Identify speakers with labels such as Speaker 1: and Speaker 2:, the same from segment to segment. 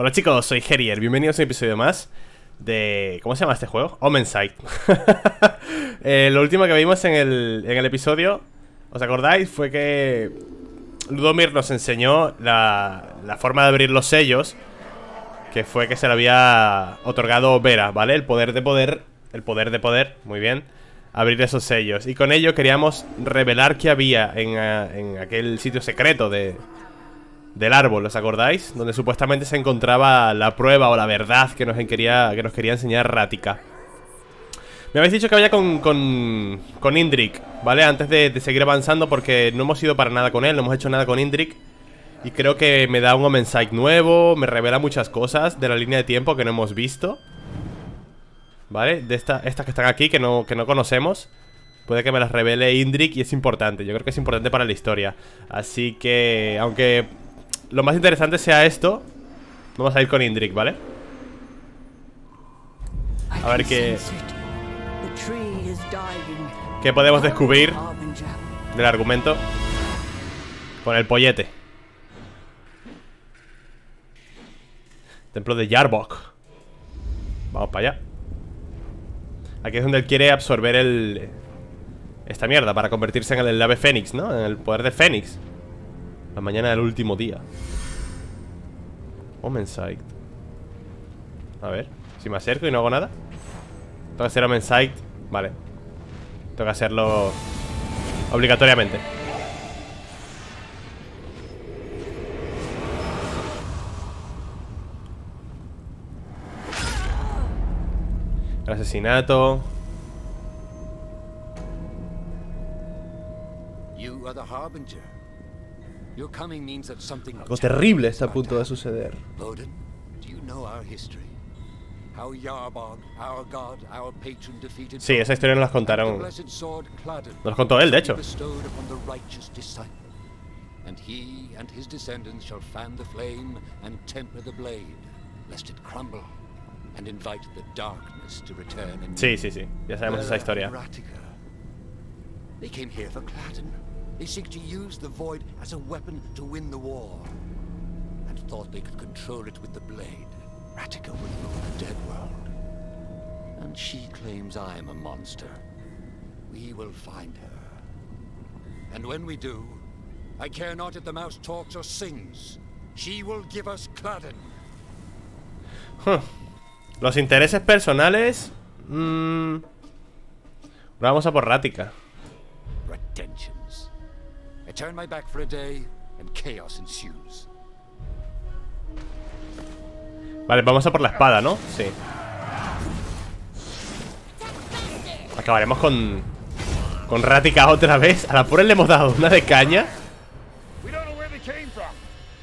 Speaker 1: Hola chicos, soy Herier, bienvenidos a un episodio más de... ¿Cómo se llama este juego? Omen Sight eh, Lo último que vimos en el, en el episodio, ¿os acordáis? Fue que Ludomir nos enseñó la, la forma de abrir los sellos Que fue que se le había otorgado Vera, ¿vale? El poder de poder, el poder de poder, muy bien Abrir esos sellos Y con ello queríamos revelar qué había en, eh, en aquel sitio secreto de, del árbol, ¿os acordáis? Donde supuestamente se encontraba la prueba o la verdad que nos quería, que nos quería enseñar Rática. Me habéis dicho que vaya con, con, con Indrik, ¿vale? Antes de, seguir avanzando porque no hemos ido para nada con él, no hemos hecho nada con Indrik. Y creo que me da un Omen nuevo, me revela muchas cosas de la línea de tiempo que no hemos visto. ¿Vale? De esta, estas que están aquí, que no, que no conocemos. Puede que me las revele Indrik y es importante. Yo creo que es importante para la historia. Así que, aunque lo más interesante sea esto Vamos a ir con Indrik, ¿vale? A ver qué... ¿Qué podemos descubrir del argumento? Con el pollete Templo de Yarbok Vamos para allá Aquí es donde él quiere absorber el... Esta mierda Para convertirse en el ave fénix, ¿no? En el poder de fénix la mañana del último día Omen Sight A ver, si me acerco y no hago nada. Tengo que hacer Omen Sight Vale. Tengo que hacerlo Obligatoriamente. El asesinato.
Speaker 2: You are the harbinger
Speaker 1: algo terrible está a punto de suceder. Sí, esa historia nos la contaron. Nos contó él, de hecho. And he and his descendants shall fan the flame and temper the blade, lest it crumble and invite the darkness to return. Sí, sí, sí. Ya sabemos esa historia. They came here for Cladden. They seek to use the Void as a weapon to win the war. And thought they could control it with the blade. Ratika would rule the dead world. And she claims I'm a monster. We will find her. And when we do, I care not if the mouse talks or sings. She will give us Cladden. Huh. Los intereses personales... Mmm... Vamos a por Rática. Retentions. I turn my back for a day and chaos ensues. Vale, vamos a por la espada, ¿no? Sí. Acabaremos con... Con Rática otra vez. A la pura le hemos dado una de caña.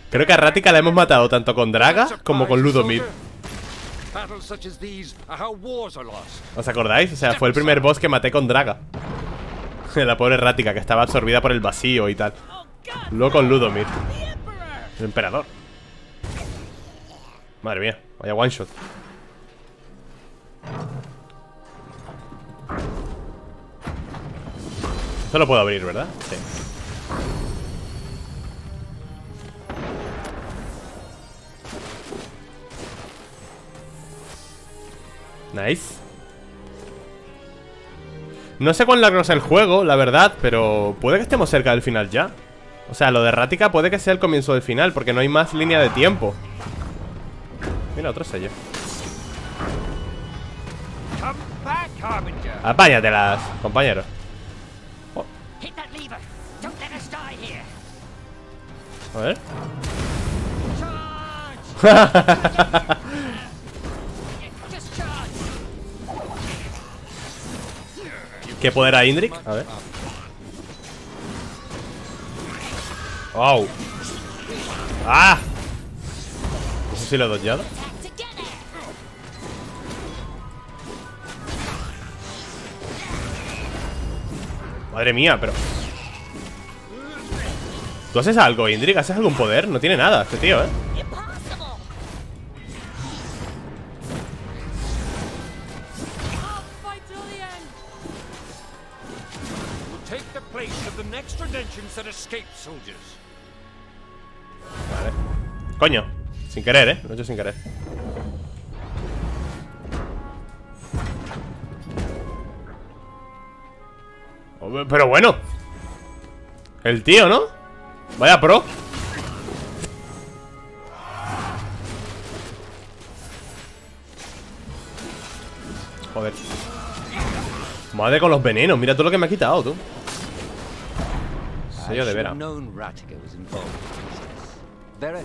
Speaker 1: Creo que a Rática la hemos matado tanto con Draga como con Ludomir. ¿Os acordáis? O sea, fue el primer boss que maté con Draga. La pobre Rática que estaba absorbida por el vacío y tal. Luego con Ludomir. El emperador. Madre mía, vaya one shot. Esto lo puedo abrir, ¿verdad? Sí. Nice no sé cuán largo es el juego, la verdad, pero puede que estemos cerca del final ya. O sea, lo de Rática puede que sea el comienzo del final, porque no hay más línea de tiempo. Mira, otro sello. Apáñatelas, compañero. Oh. A ver. ¿Qué poder a Indrik? A ver. ¡Wow! ¡Ah! No sé si lo he dodgeado. Madre mía, pero... ¿Tú haces algo, Indrik? ¿Haces algún poder? No tiene nada este tío, ¿eh? Coño. Sin querer, ¿eh? Lo he hecho sin querer Pero bueno El tío, ¿no? Vaya pro Joder Madre con los venenos Mira todo lo que me ha quitado, tú Sello de Vera Vera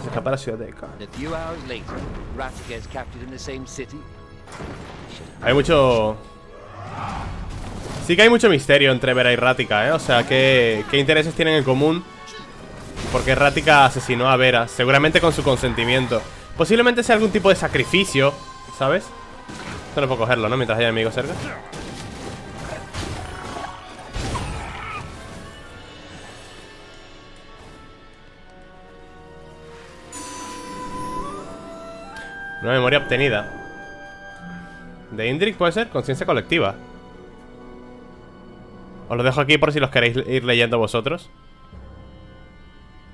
Speaker 1: se escapa a la ciudad de Eka Hay mucho... Sí que hay mucho misterio entre Vera y Rática, ¿eh? O sea, ¿qué, qué intereses tienen en común? Porque Rática asesinó a Vera Seguramente con su consentimiento Posiblemente sea algún tipo de sacrificio ¿Sabes? Esto no puedo cogerlo, ¿no? Mientras haya enemigos cerca Una memoria obtenida. De Indrik puede ser conciencia colectiva. Os lo dejo aquí por si los queréis ir leyendo vosotros.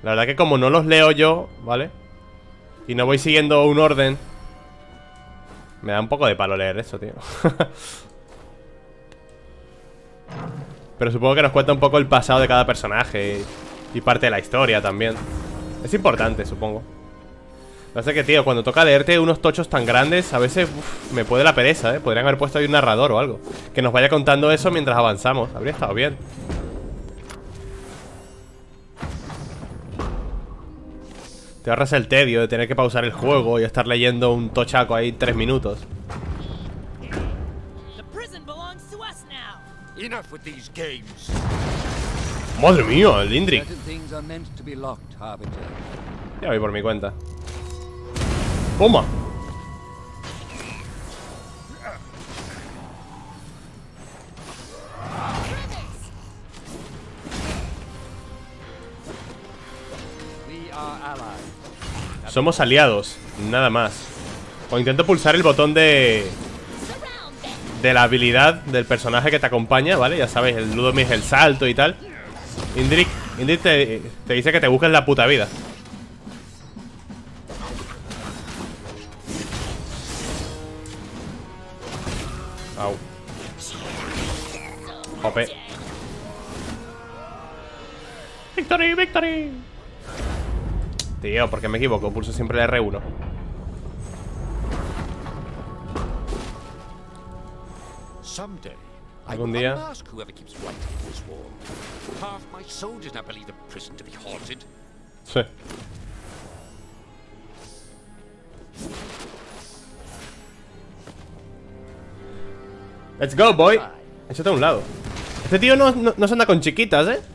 Speaker 1: La verdad que como no los leo yo, ¿vale? Y no voy siguiendo un orden Me da un poco de palo leer eso, tío. Pero supongo que nos cuenta un poco el pasado de cada personaje Y parte de la historia también. Es importante, supongo no sé qué, tío, cuando toca leerte unos tochos tan grandes A veces me puede la pereza, ¿eh? Podrían haber puesto ahí un narrador o algo Que nos vaya contando eso mientras avanzamos. Habría estado bien. Te ahorras el tedio de tener que pausar el juego Y estar leyendo un tochaco ahí tres minutos. Madre mía, el Indrik Ya voy por mi cuenta Toma. Somos aliados, nada más. O intento pulsar el botón de... De la habilidad del personaje que te acompaña, ¿vale? Ya sabes, el Ludomi es el salto y tal. Indrik, Indrik te, te dice que te busques la puta vida. Tío, ¿por qué me equivoco? Pulso siempre el R1 Algún día Sí. Let's go, boy. Échate a un lado. Este tío no, no, se anda con chiquitas, ¿eh?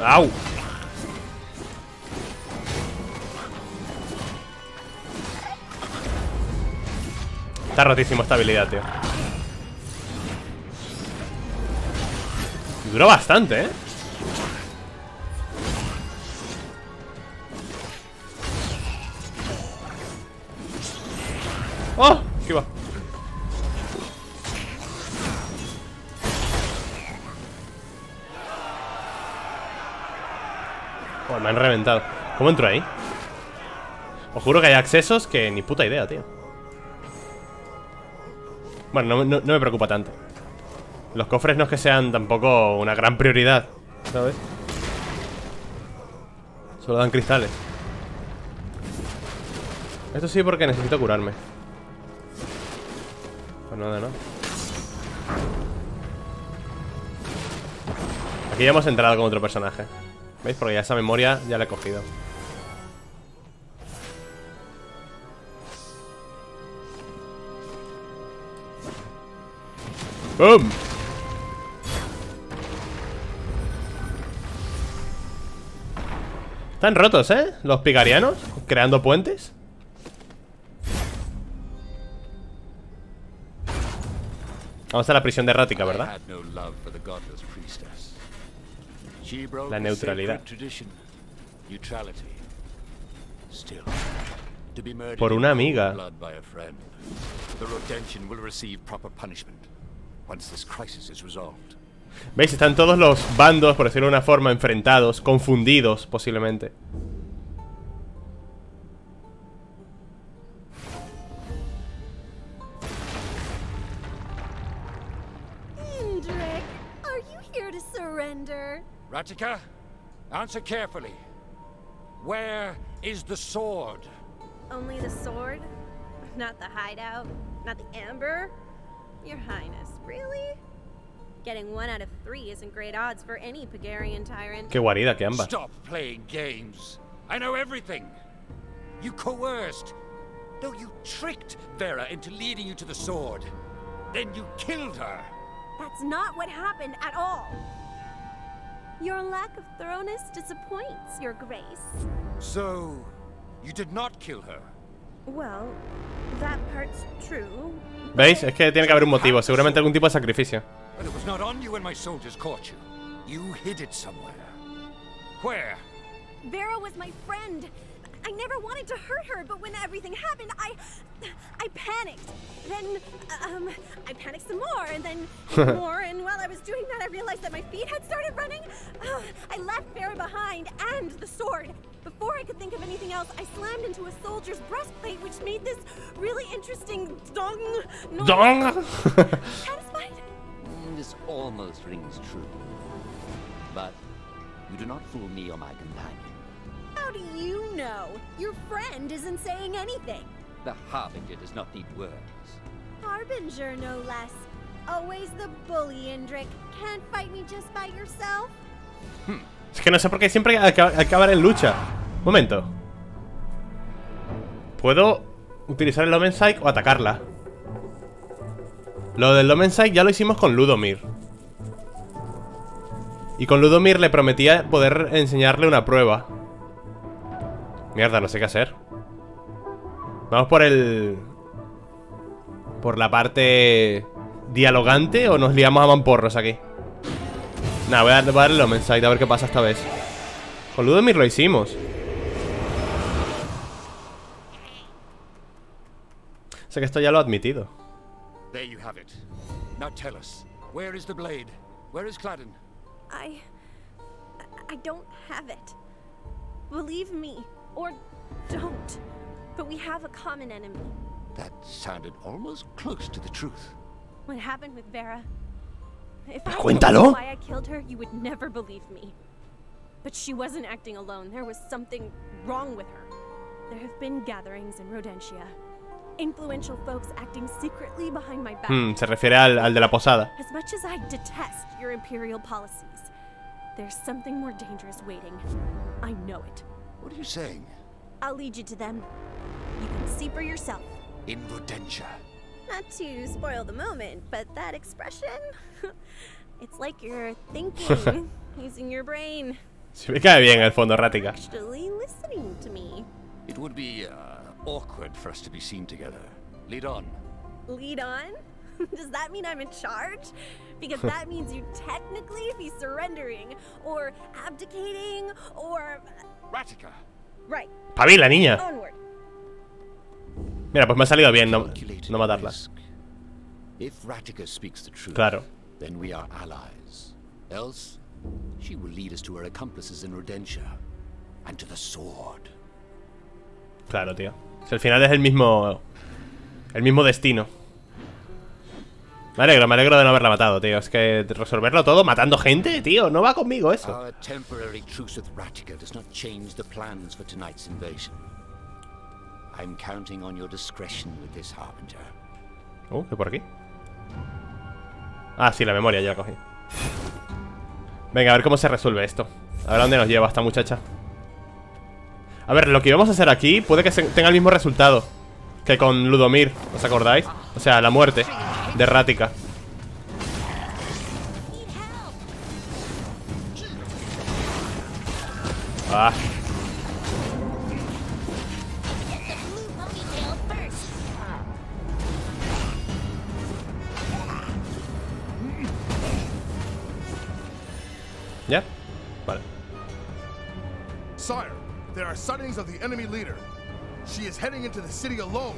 Speaker 1: ¡Au! Está rotísimo esta habilidad, tío Duró bastante, ¿eh? ¡Oh! ¿Qué va? Oh, me han reventado ¿Cómo entro ahí? Os juro que hay accesos que ni puta idea, tío Bueno, no, no me preocupa tanto Los cofres no es que sean tampoco una gran prioridad ¿Sabes? Solo dan cristales Esto sí porque necesito curarme nada, ¿no? Aquí ya hemos entrado con otro personaje ¿Veis? Porque ya esa memoria ya la he cogido ¡Boom! Están rotos, ¿eh? Los picarianos Creando puentes Vamos a la prisión de Rática, ¿verdad? La neutralidad Por una amiga ¿Veis? Están todos los bandos, por decirlo de una forma, enfrentados, confundidos, posiblemente.
Speaker 2: Surrender?
Speaker 3: Answer carefully. Where is the sword?
Speaker 2: Only the sword? Not the hideout? Not the amber? Your Highness, really? Getting one out of three isn't great odds for any Pagarian tyrant.
Speaker 1: Qué guarida que ambas.
Speaker 3: Stop playing games. I know everything. You coerced. No, you tricked Vera into leading you to the sword. Then you killed her.
Speaker 2: That's not what happened at all. Your lack of thoroughness disappoints, Your Grace.
Speaker 3: So, you did not kill her?
Speaker 2: Well, that part's true.
Speaker 1: ¿Veis? Es que tiene que haber un motivo, seguramente algún tipo de sacrificio.
Speaker 3: But it was not on you when my soldiers caught you. You hid it somewhere. Where?
Speaker 2: Vera was my friend. I never wanted to hurt her, but when everything happened, I... I panicked. Then, um, I panicked some more, and then more, and while I was doing that, I realized that my feet had started running. Uh, I left Vera behind, and the sword. Before I could think of anything else, I slammed into a soldier's breastplate, which made this really interesting dong noise.
Speaker 1: Dong!
Speaker 2: Satisfied?
Speaker 4: This almost rings true. But you do not fool me or my companion.
Speaker 2: How do you know? Your friend isn't saying anything.
Speaker 4: The Harbinger does not need words.
Speaker 2: Harbinger, no less. Always the bully, Indrik. Can't fight me just by yourself.
Speaker 1: Es que no sé por qué siempre acabar en lucha. Momento. ¿Puedo utilizar el Omen Sight o atacarla? Lo del Omen Sight ya lo hicimos con Ludomir. Y con Ludomir le prometía poder enseñarle una prueba. Mierda, no sé qué hacer. Vamos por el... Por la parte... Dialogante o nos liamos a mamporros aquí. Nada, voy a, voy a darle el Omen Sight a ver qué pasa esta vez. Con Ludomir lo hicimos. Sé que esto ya lo he admitido.
Speaker 3: There you have it. Now tell us, where is the blade? Where is Cladden?
Speaker 2: I. I don't have it. Believe me, or don't. But we have a common enemy.
Speaker 3: That sounded almost close to the truth.
Speaker 2: What happened with Vera? If I
Speaker 1: Cuéntalo.
Speaker 2: told you why I killed her, you would never believe me. But she wasn't acting alone. There was something wrong with her. There have been gatherings in Rodentia. Influential folks acting secretly behind my back.
Speaker 1: Hmm, se refiere al, al de la posada.
Speaker 2: As much as I detest your imperial policies, there's something more dangerous waiting. I know it.
Speaker 3: What are you saying?
Speaker 2: I'll lead you to them. You can see for yourself.
Speaker 3: In Rodentia.
Speaker 2: Not to spoil the moment, but that expression? it's like you're thinking, using your brain,
Speaker 1: Se me cae bien el fondo, Rática.
Speaker 2: actually listening to me.
Speaker 3: It would be uh, awkward for us to be seen together. Lead on.
Speaker 2: Lead on? Does that mean I'm in charge? Because that means you'd technically be surrendering, or abdicating, or.
Speaker 1: Pavila, niña. Mira, pues me ha salido bien no, no matarla.
Speaker 3: risk. If Ratika speaks the truth,
Speaker 1: Claro.
Speaker 3: then we are allies. Else, she will lead us to her accomplices in Rodentia. And to the sword.
Speaker 1: Claro, tío. Si al final es el mismo. El mismo destino. Me alegro, me alegro de no haberla matado, tío. Es que resolverlo todo matando gente, tío. No va conmigo eso. Uh, ¿qué por aquí? Ah, sí, la memoria ya la cogí. Venga, a ver cómo se resuelve esto. A ver a dónde nos lleva esta muchacha. A ver, lo que íbamos a hacer aquí puede que tenga el mismo resultado que con Ludomir, ¿os acordáis? O sea, la muerte de Rática. Ah. ¿Ya? Vale.
Speaker 5: Sire, there are sightings of the enemy leader. She is heading into the city alone.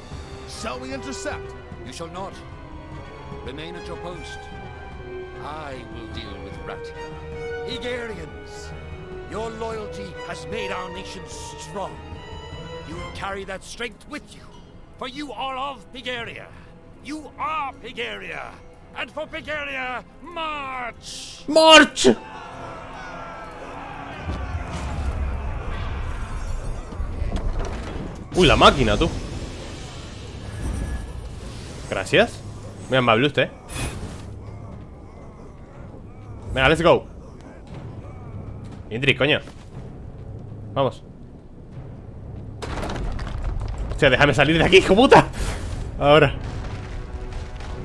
Speaker 5: Shall we intercept?
Speaker 3: You shall not. Remain at your post. I will deal with Ratica. Hegarians, your loyalty has made our nation strong. You carry that strength with you, for you are of Pigaria. You are Pigaria. And for Pigaria, march!
Speaker 1: ¡March! Uy, la máquina, tú Gracias Mira, me habló usted Venga, let's go. Indri, coño. Vamos. Hostia, déjame salir de aquí, hijo puta. Ahora.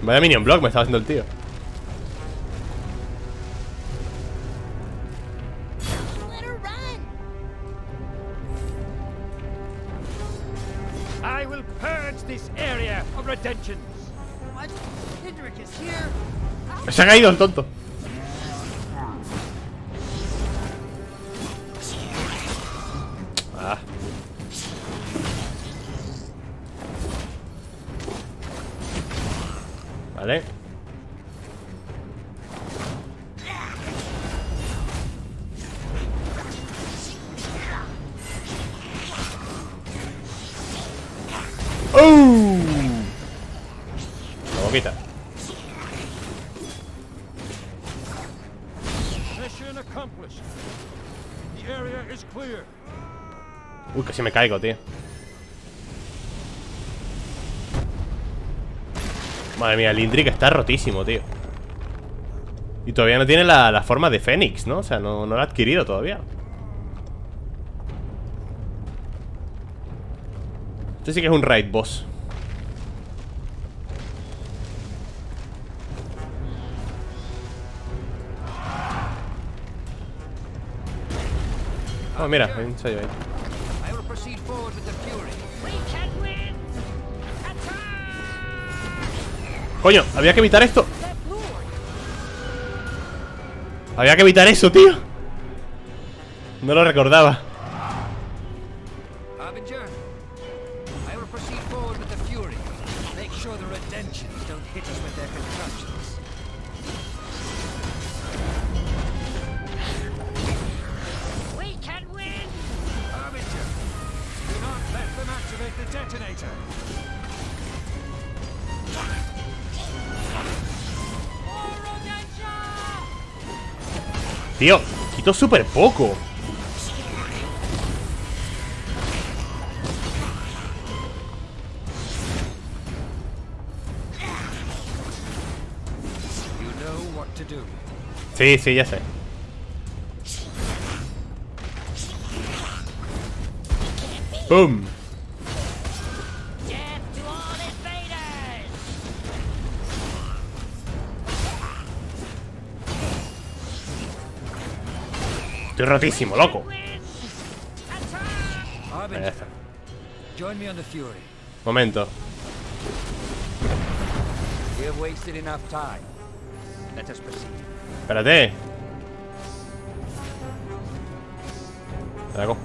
Speaker 1: Vaya minion block me estaba haciendo el tío Se ha caído el tonto caigo, tío. Madre mía, el Indrik está rotísimo, tío. Y todavía no tiene la, la forma de Fénix, ¿no? O sea, no, no la ha adquirido todavía. Este sí que es un raid boss. Oh, mira, hay un ahí. Coño, había que evitar esto. Había que evitar eso, tío. No lo recordaba. Quito súper poco. Sí, sí, ya sé. ¡Pum! Estoy rotísimo, loco. Está. Momento. Espérate. Drago.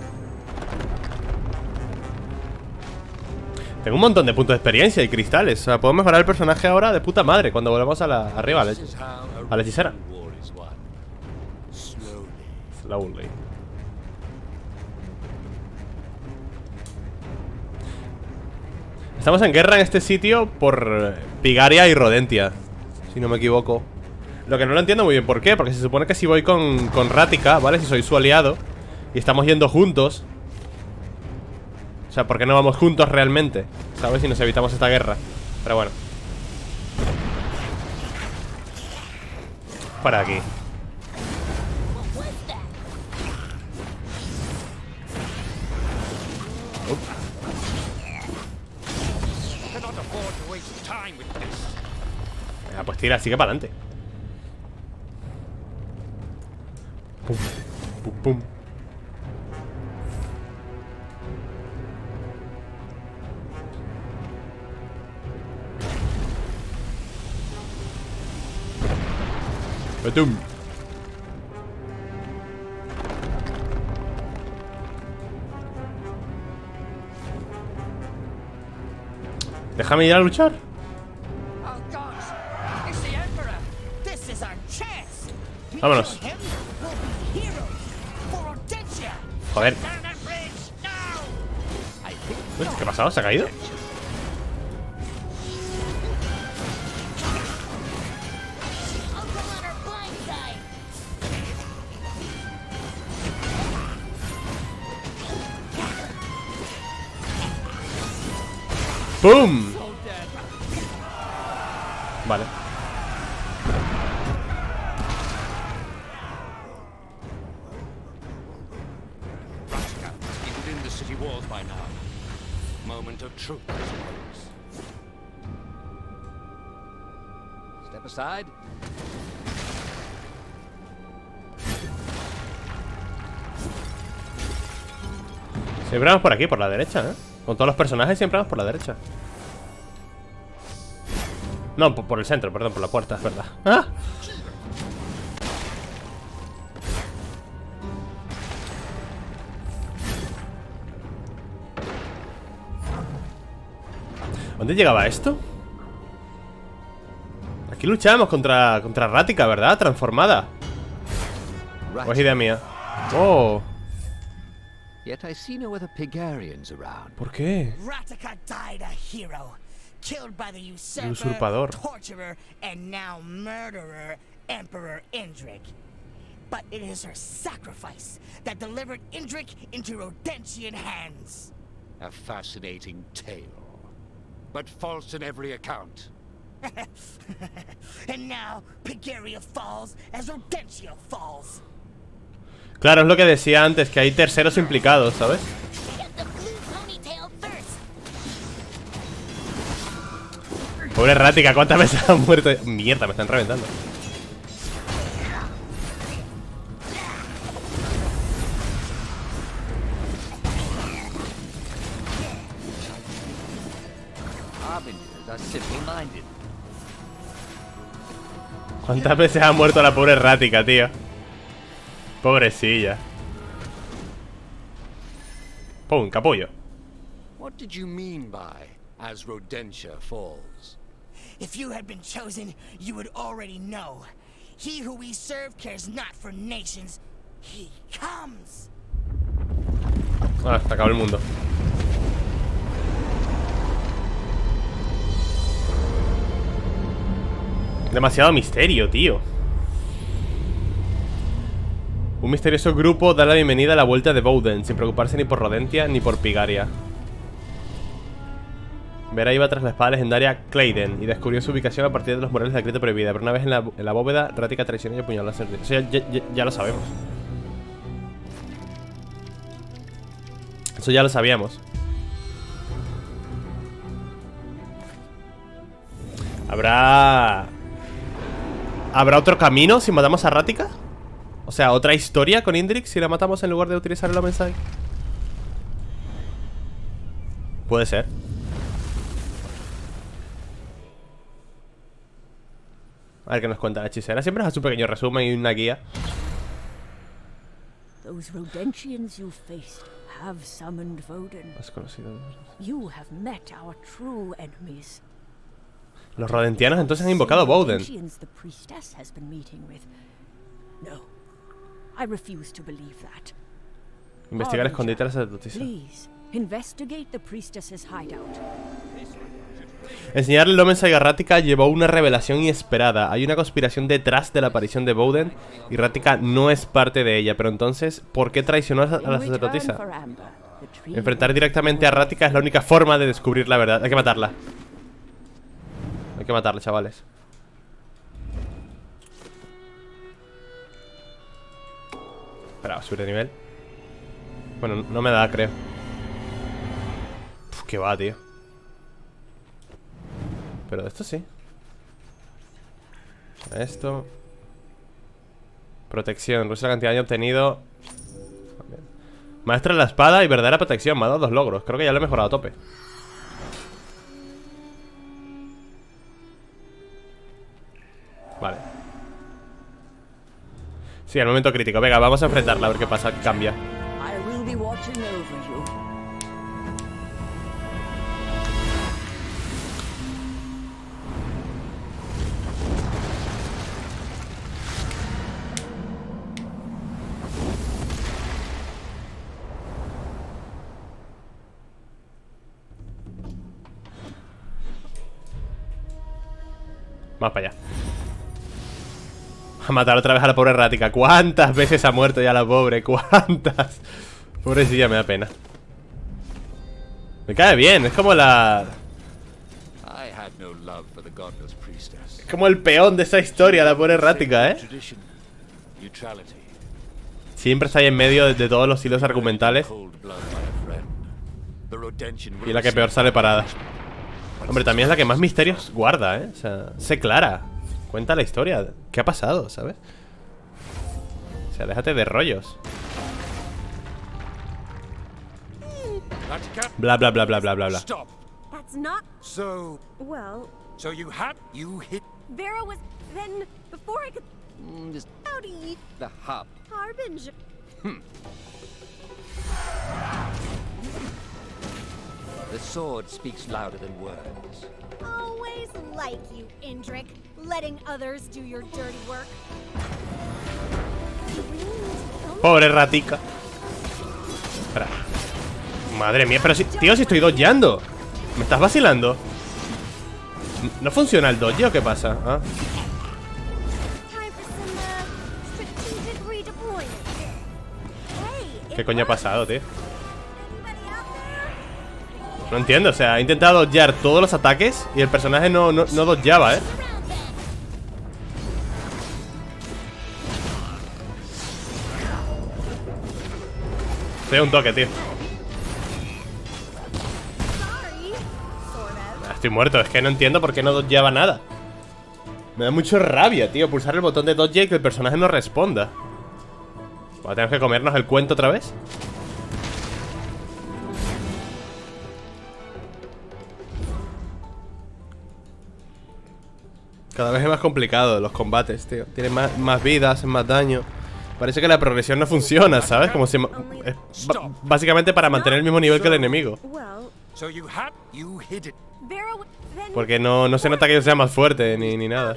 Speaker 1: Tengo un montón de puntos de experiencia y cristales. O sea, puedo mejorar el personaje ahora de puta madre cuando volvamos a la, arriba, a la hechicera. Estamos en guerra en este sitio por Pigaria y Rodentia, si no me equivoco. Lo que no lo entiendo muy bien por qué, porque se supone que si voy con, con Rática, ¿vale? Si soy su aliado y estamos yendo juntos. O sea, ¿por qué no vamos juntos realmente? ¿Sabes? Si nos evitamos esta guerra. Pero bueno. Para aquí. Tira, sigue para adelante. Pum, pum, pum. Batum. Déjame ir a luchar. Vámonos. Joder. Uy, ¿Qué ha pasado? ¿Se ha caído? ¡Pum! Siempre vamos por aquí, por la derecha, ¿eh? Con todos los personajes siempre vamos por la derecha. No, por, el centro, perdón, por la puerta, es verdad. ¡Ah! ¿Dónde llegaba esto? Aquí luchábamos contra, contra Rática, ¿verdad? Transformada. ¿O es idea mía? Oh,
Speaker 4: Yet I see no other Pigarians around.
Speaker 1: ¿por qué?
Speaker 6: Ratika died a hero, killed by the usurper,
Speaker 1: usurpador.
Speaker 6: torturer, and now murderer, Emperor Indrik. But it is her sacrifice that delivered Indrik into Rodentian hands.
Speaker 3: A fascinating tale. But false in every account.
Speaker 6: and now Pigaria falls as Rodentia falls.
Speaker 1: Claro, es lo que decía antes, que hay terceros implicados, ¿sabes? Pobre Rática, ¿cuántas veces han muerto? Mierda, me están reventando. ¿Cuántas veces ha muerto la pobre Rática, tío? Pobrecilla. Pum, capullo.
Speaker 3: What did you mean by as Rodentia falls?
Speaker 6: If you had been chosen, you would already know. He who we serve cares not for nations. He comes.
Speaker 1: Ah, se acabó el mundo. Demasiado misterio, tío. Un misterioso grupo da la bienvenida a la vuelta de Bowden, sin preocuparse ni por Rodentia ni por Pigaria. Vera iba tras la espada legendaria Clayden y descubrió su ubicación a partir de los murales de la Prohibida. Pero una vez en la, bóveda, Rática traicionó y apuñaló a. Eso ya- ya- ya lo sabemos. Eso ya lo sabíamos. Habrá... ¿Habrá otro camino si matamos a Rática? O sea, otra historia con Indrix si la matamos en lugar de utilizar el Omen Sight? Puede ser. A ver qué nos cuenta la hechicera. Siempre hace un pequeño resumen y una guía.
Speaker 7: Those Rodentians you faced have summoned Voden.
Speaker 1: Más conocido.
Speaker 7: You have met our true enemies.
Speaker 1: Los rodentianos entonces han invocado a Bowden.
Speaker 7: Rodentians the priestess has been meeting with. No. I refuse to believe that.
Speaker 1: Investigar escondite de la sacerdotisa.
Speaker 7: Please, investigate the priestess's hideout.
Speaker 1: Enseñarle a llevó a una revelación inesperada. Hay una conspiración detrás de la aparición de Bowden y Rática no es parte de ella. Pero entonces, ¿por qué traicionó a la- a sacerdotisa? Enfrentar directamente a Rática es la única forma de descubrir la verdad. Hay que matarla. Hay que matarla, chavales. Espera, subir de nivel. Bueno, no me da, creo. Uf, qué va, tío. Pero de esto sí. Esto. Protección. Reduce la cantidad de daño obtenido. Maestra de la espada y verdadera protección. Me ha dado dos logros. Creo que ya lo he mejorado a tope. Vale. Sí, al momento crítico. Venga, vamos a enfrentarla a ver qué pasa, cambia. Más para allá. A matar otra vez a la pobre Rática. ¿Cuántas veces ha muerto ya la pobre? ¿Cuántas? Pobrecilla, me da pena. Me cae bien, es como la... Es como el peón de esa historia, la pobre Rática, ¿eh? Siempre está ahí en medio de, todos los hilos argumentales. Y la que peor sale parada. Hombre, también es la que más misterios guarda, ¿eh? O sea, sé clara. Cuenta la historia. ¿Qué ha pasado, sabes? O sea, déjate de rollos. Bla, bla, bla, bla, bla, bla, bla.
Speaker 3: stop.
Speaker 2: That's not.
Speaker 3: So,
Speaker 2: Well,
Speaker 3: so you had you hit
Speaker 2: Vera was. Then, before I could.
Speaker 4: Mm, just
Speaker 2: Howdy,
Speaker 4: the hub.
Speaker 2: Harbinger.
Speaker 4: The sword speaks louder than words.
Speaker 2: Always like you, Indrik. Letting others do your dirty work. You really need to kill me?
Speaker 1: Pobre ratica. Espera. Madre mía, pero si... Tío, si estoy dodgeando. ¿Me estás vacilando? ¿No funciona el dodge o qué pasa? Ah.
Speaker 2: Uh,
Speaker 1: ¿Qué coño ha pasado, tío? No entiendo, o sea, he intentado dodgear todos los ataques y el personaje no, no, no dodgeaba, ¿eh? Estoy un toque, tío. Ah, Estoy muerto, es que no entiendo por qué no dodgeaba nada Me da mucho rabia, tío Pulsar el botón de dodge y que el personaje no responda ¿Va a tener que comernos el cuento otra vez? Cada vez es más complicado los combates, tío Tienen más, más vida, hacen más daño Parece que la progresión no funciona, ¿sabes? Como si... es básicamente para mantener el mismo nivel que el enemigo. Porque no, no se nota que yo sea más fuerte ni, ni nada.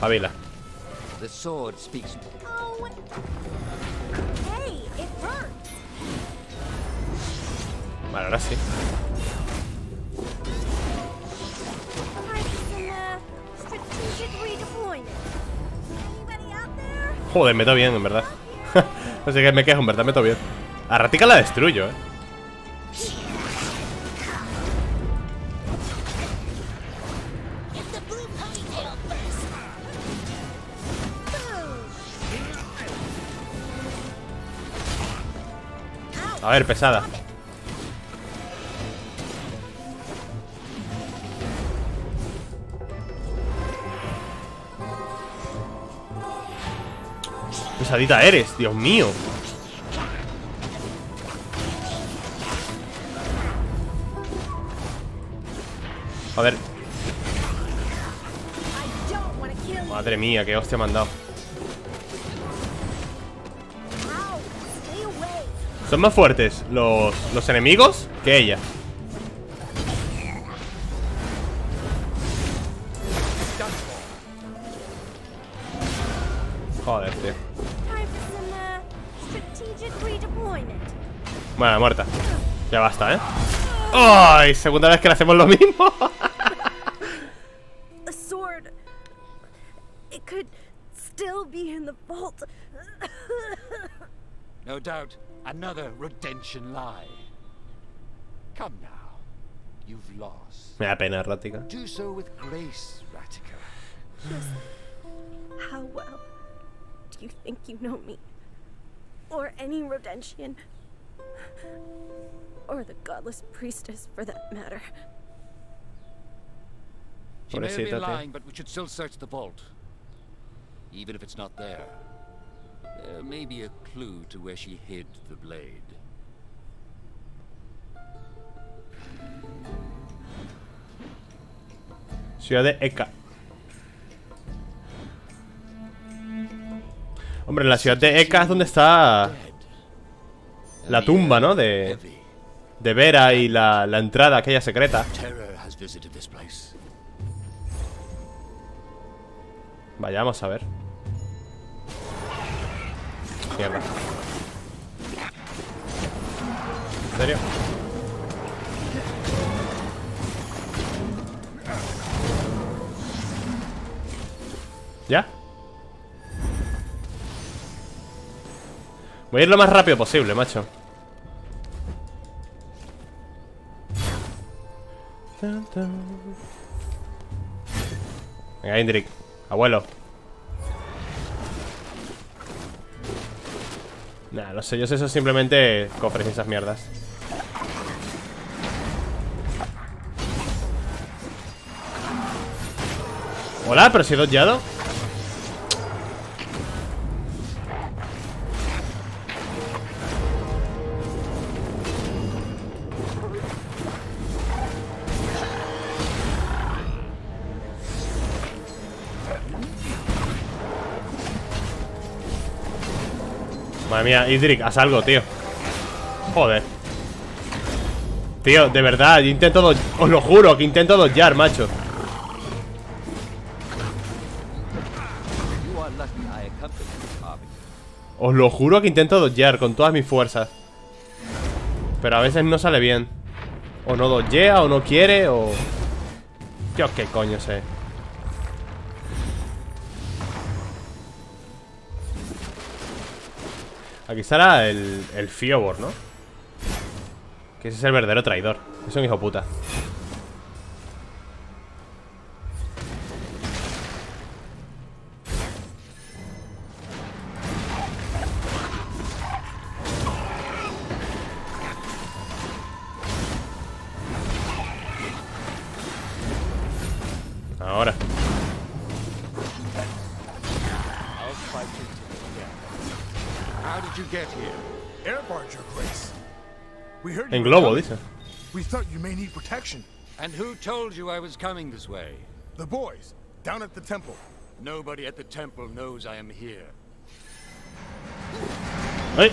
Speaker 1: Pavila. Vale, ahora sí. Joder, meto bien, en verdad. sé qué me quejo, en verdad meto bien. A Ratica la destruyo, eh. A ver, pesada. Pesadita eres, Dios mío. A ver, madre mía, qué hostia me han dado. Son más fuertes los, los enemigos que ella. Joder, tío. Bueno, muerta. Ya basta, ¿eh? ¡Ay! segunda vez que le hacemos lo mismo.
Speaker 2: A sword. It could still be in the vault.
Speaker 3: No doubt another redemption lie. Come now. You've lost.
Speaker 1: Me da pena, Rática.
Speaker 3: Do so with grace, Ratika.
Speaker 2: How well do you think you know me? Or any Rodentian? Or the godless priestess, for that matter.
Speaker 3: She may have been
Speaker 1: eh?
Speaker 3: lying, but we should still search the vault. Even if it's not there, there may be a clue to where she hid the blade.
Speaker 1: Ciudad de Eka. Hombre, en la ciudad de Eka es donde está la tumba, ¿no? De, de Vera y la, la entrada aquella secreta. Vayamos a ver. Mierda. ¿En serio? Voy a ir lo más rápido posible, macho. Venga, Indrik Abuelo. Nah, los sellos esos simplemente cofres y esas mierdas. Hola, pero si he dodgeado Madre mía, Idric, haz algo, tío. Joder. Tío, de verdad, intento Os lo juro, que intento dodgear, macho. Os lo juro que intento dodgear con todas mis fuerzas. Pero a veces no sale bien. O no dodgea, o no quiere, o... Yo qué coño sé Aquí estará el, el Fiobor, ¿no? Que ese es el verdadero traidor Es un hijo puta
Speaker 5: We heard you
Speaker 1: En
Speaker 5: were
Speaker 1: globo,
Speaker 5: coming.
Speaker 1: dice
Speaker 5: We thought you may need protection.
Speaker 3: And who told you I was coming this way?
Speaker 5: The boys, down at the temple.
Speaker 3: Nobody at the temple knows I am here.
Speaker 1: ¡Ay!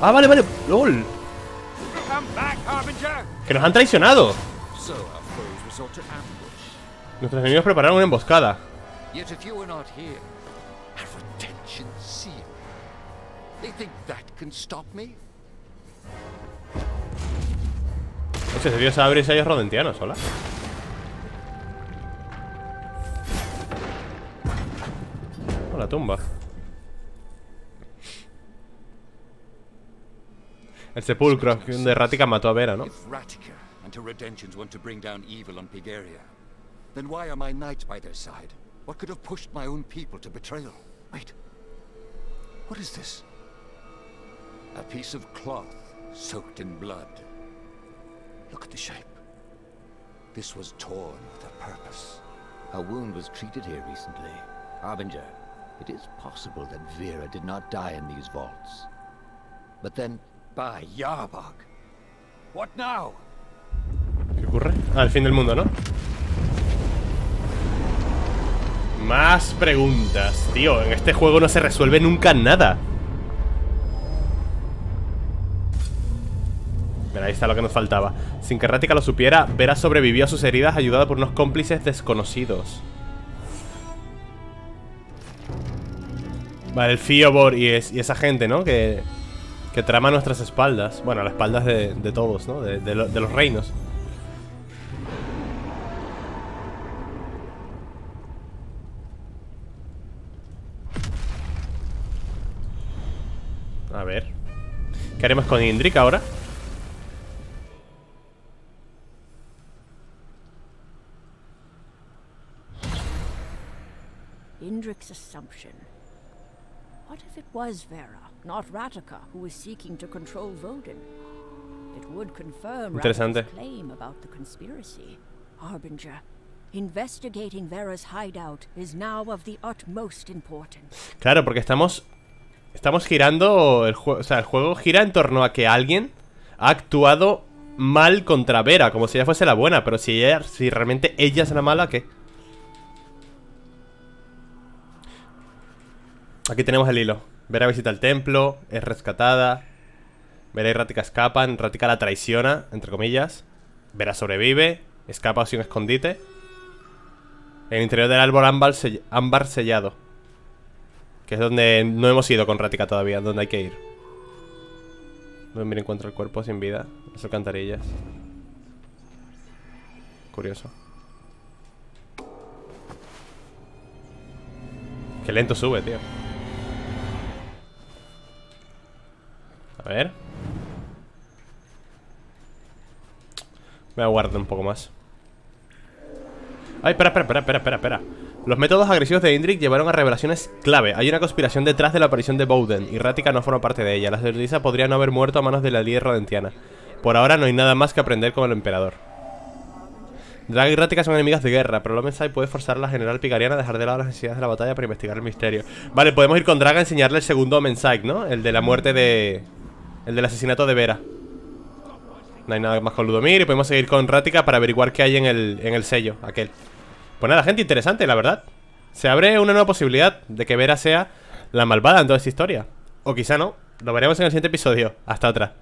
Speaker 1: Ah, vale, vale ¡Lol!
Speaker 3: Come back, Harbinger!
Speaker 1: ¡Que nos han traicionado!
Speaker 3: So our foes resort to ambush.
Speaker 1: Nuestros enemigos prepararon una emboscada
Speaker 3: Yet if you were not here, They think that can stop me?
Speaker 1: Hostia, ese tío sabe abrir rodentianos, hola Oh, la tumba El sepulcro, donde Rática mató a Vera, ¿no?
Speaker 3: If Ratica and her Redentions want to bring down evil on Pigaria, then why are my knights by their side? What could have pushed my own people to betrayal? Wait. What is this? A piece of cloth soaked in blood. Look at the shape. This was torn with a purpose.
Speaker 4: A wound was treated here recently. Harbinger, it is possible that Vera did not die in these vaults. But then,
Speaker 3: By Yarbog. What now?
Speaker 1: ¿Qué ocurre? El fin del mundo, ¿no? Más preguntas Tío, en este juego no se resuelve nunca nada Mira, ahí está lo que nos faltaba Sin que Rática lo supiera, Vera sobrevivió a sus heridas ayudada por unos cómplices desconocidos Vale, el Fiobor y, es- y esa gente, ¿no? Que, que trama nuestras espaldas Bueno, las espaldas de, todos, ¿no? De, de los reinos A ver ¿Qué haremos con Indrik ahora?
Speaker 7: Indrik's assumption. What if it was Vera, not Ratica, who was seeking to control Vodin? It would confirm. Ratica's claim about the conspiracy. Harbinger, investigating Vera's hideout is now of the utmost importance.
Speaker 1: Claro, porque estamos Estamos girando el juego O sea, el juego gira en torno a que alguien Ha actuado mal contra Vera Como si ella fuese la buena Pero si ella, si realmente ella es la mala, ¿qué? Aquí tenemos el hilo. Vera visita el templo, es rescatada. Vera y Ratica escapan, Ratica la traiciona, entre comillas. Vera sobrevive, escapa hacia un escondite. En el interior del árbol ámbar, sell ámbar sellado. Que es donde no hemos ido con Ratica todavía, donde hay que ir. Donde encuentra el cuerpo sin vida, las alcantarillas. Curioso. Qué lento sube, tío. A ver. Me voy a guardar un poco más. Ay, espera, espera, espera, espera, espera, Los métodos agresivos de Indrik llevaron a revelaciones clave. Hay una conspiración detrás de la aparición de Bowden. Y Rática no forma parte de ella. La sacerdotisa podría no haber muerto a manos de la líder rodentiana. Por ahora no hay nada más que aprender con el emperador. Drag y Rática son enemigas de guerra, pero Lomensai puede forzar a la general Picariana a dejar de lado las necesidades de la batalla para investigar el misterio. Vale, podemos ir con Drag a enseñarle el segundo Mensai, ¿no? El de la muerte de... El del asesinato de Vera. No hay nada más con Ludomir y podemos seguir con Rática para averiguar qué hay en el, en el sello, aquel. Pues nada, gente, interesante, la verdad. Se abre una nueva posibilidad de que Vera sea la malvada en toda esta historia. O quizá no. Lo veremos en el siguiente episodio. Hasta otra.